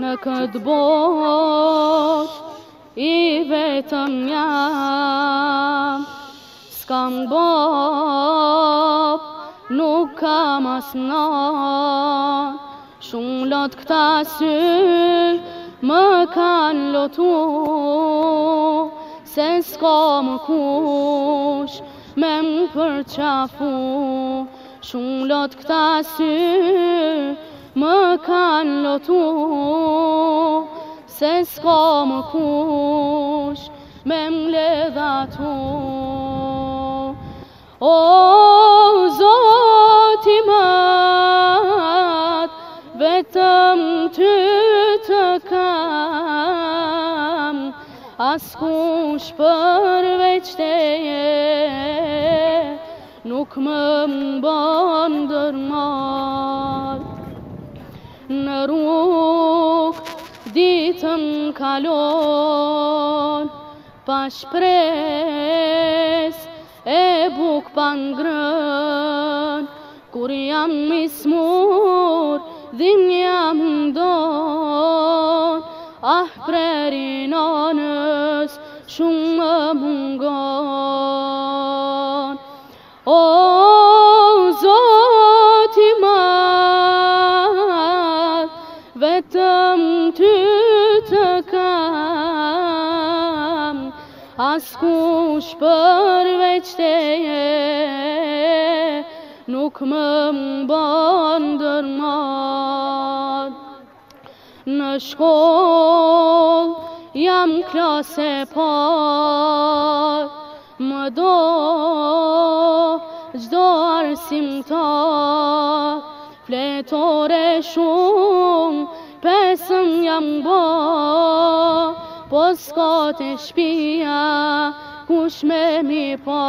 Në këtë bot i vetëm jam Skam bop nuk kam asna Shumë lot këta syrë më kanë lotu, se s'ka më kush, me më përqafu, shumë lot këta sy, më kanë lotu, se s'ka më kush, me më ledha tu. O, zoti vetëm ty, Askush përveç teje Nuk më mbën dërmat Në rrug ditëm kalon Pa shpres e buk pa ngrën Kur jam mismur dhim jam ndon prerin anës shumë më mungon. O, zoti ma, vetëm ty të kam, askush përveç të je, nuk më mbon dërmat në shkoll Jam klase parë, Më do Gjdo arsim ta Fletore shumë Pesëm jam ba Po s'ka të shpia Kush me mi pa